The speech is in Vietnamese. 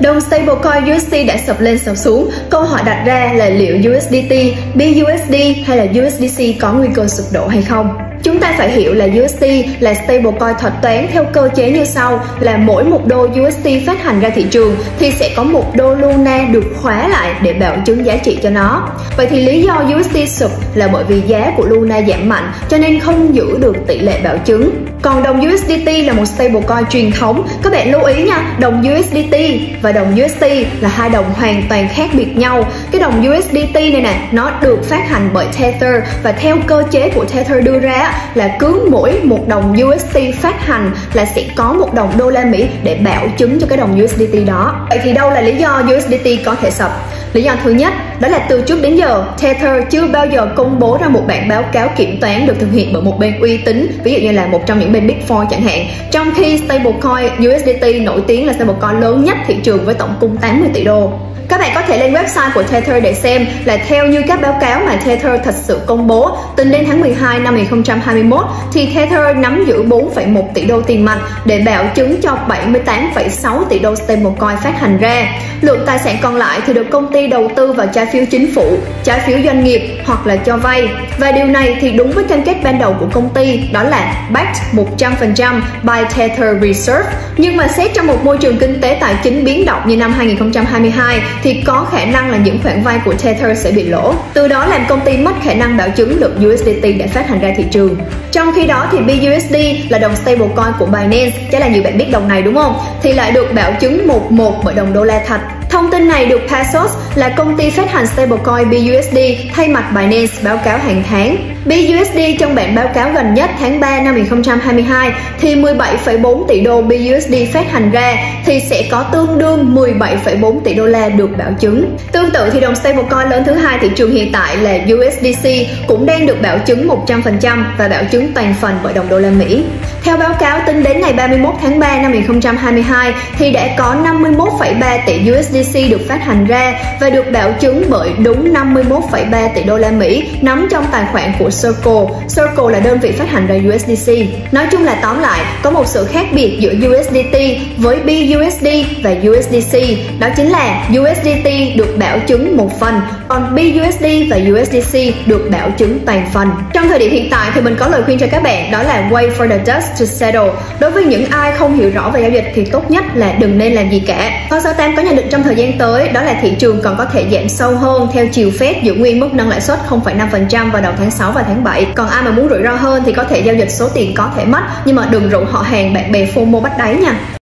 Đồng stablecoin USD đã sập lên sập xuống, câu hỏi đặt ra là liệu USDT, BUSD hay là USDC có nguy cơ sụp đổ hay không? Chúng ta phải hiểu là USD là stablecoin thuật toán theo cơ chế như sau là mỗi một đô USD phát hành ra thị trường thì sẽ có một đô Luna được khóa lại để bảo chứng giá trị cho nó. Vậy thì lý do USD sụp là bởi vì giá của Luna giảm mạnh cho nên không giữ được tỷ lệ bảo chứng. Còn đồng USDT là một stablecoin truyền thống. Các bạn lưu ý nha, đồng USDT và đồng USD là hai đồng hoàn toàn khác biệt nhau. Cái đồng USDT này nè, nó được phát hành bởi Tether và theo cơ chế của Tether đưa ra là cứ mỗi một đồng USD phát hành là sẽ có một đồng đô la Mỹ để bảo chứng cho cái đồng USDT đó. Vậy thì đâu là lý do USDT có thể sập? Lý do thứ nhất đó là từ trước đến giờ Tether chưa bao giờ công bố ra một bản báo cáo kiểm toán được thực hiện bởi một bên uy tín, ví dụ như là một trong những bên Big Four chẳng hạn. Trong khi stablecoin USDT nổi tiếng là stablecoin lớn nhất thị trường với tổng cung 80 tỷ đô. Các bạn có thể lên website của Tether để xem là theo như các báo cáo mà Tether thật sự công bố, tính đến tháng 12 năm 2021 thì Tether nắm giữ 4,1 tỷ đô tiền mặt để bảo chứng cho 78,6 tỷ đô stablecoin phát hành ra. Lượng tài sản còn lại thì được công ty đầu tư vào trái phiếu chính phủ, trái phiếu doanh nghiệp hoặc là cho vay. Và điều này thì đúng với cam kết ban đầu của công ty đó là backed 100% by Tether Reserve. Nhưng mà xét trong một môi trường kinh tế tài chính biến động như năm 2022 thì có khả năng là những khoản vay của Tether sẽ bị lỗ. Từ đó làm công ty mất khả năng bảo chứng lượng USDT để phát hành ra thị trường. Trong khi đó thì BUSD là đồng stablecoin của Binance, chắc là nhiều bạn biết đồng này đúng không? Thì lại được bảo chứng 11 bởi đồng đô la thật. Thông tin này được Paxos là công ty phát hành stablecoin BUSD thay mặt Binance báo cáo hàng tháng. BUSD trong bản báo cáo gần nhất tháng 3 năm 2022 thì 17,4 tỷ đô BUSD phát hành ra thì sẽ có tương đương 17,4 tỷ đô la được bảo chứng. Tương tự thì đồng stablecoin lớn thứ hai thị trường hiện tại là USDC cũng đang được bảo chứng 100% và bảo chứng toàn phần bởi đồng đô la Mỹ. Theo báo cáo tính đến ngày 31 tháng 3 năm 2022 thì đã có 51,3 tỷ USDC được phát hành ra và được bảo chứng bởi đúng 51,3 tỷ đô la Mỹ nắm trong tài khoản của Circle. Circle là đơn vị phát hành ra USDC. Nói chung là tóm lại, có một sự khác biệt giữa USDT với BUSD và USDC. Đó chính là USDT được bảo chứng một phần, còn BUSD và USDC được bảo chứng toàn phần. Trong thời điểm hiện tại thì mình có lời khuyên cho các bạn đó là wait for the dust to settle. Đối với những ai không hiểu rõ về giao dịch thì tốt nhất là đừng nên làm gì cả. Kho 68 có nhận định trong thời gian tới đó là thị trường còn có thể giảm sâu hơn theo chiều phép giữ nguyên mức nâng lãi suất 0,5% vào đầu tháng 6 và tháng 7. Còn ai mà muốn rủi ro hơn thì có thể giao dịch số tiền có thể mất, nhưng mà đừng rủ họ hàng bạn bè FOMO bắt đáy nha.